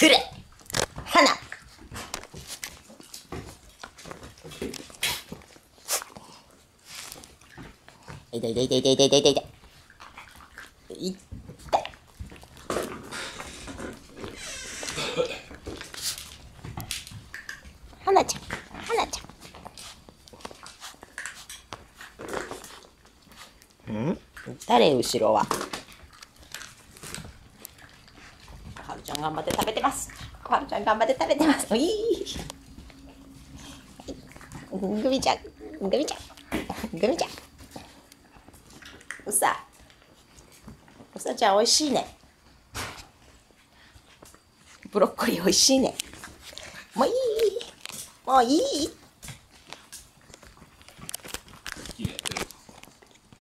くれ。花。いたいたいたいたいたいたいたい。花ちゃん。花ちゃん。うん？誰後ろははるちゃん頑張って食べてます。はるちゃん頑張って食べてます。おい。グミちゃん。グミちゃん。グミちゃん。うさ。うさちゃんおいしいね。ブロッコリーおいしいね。もういい。もういい。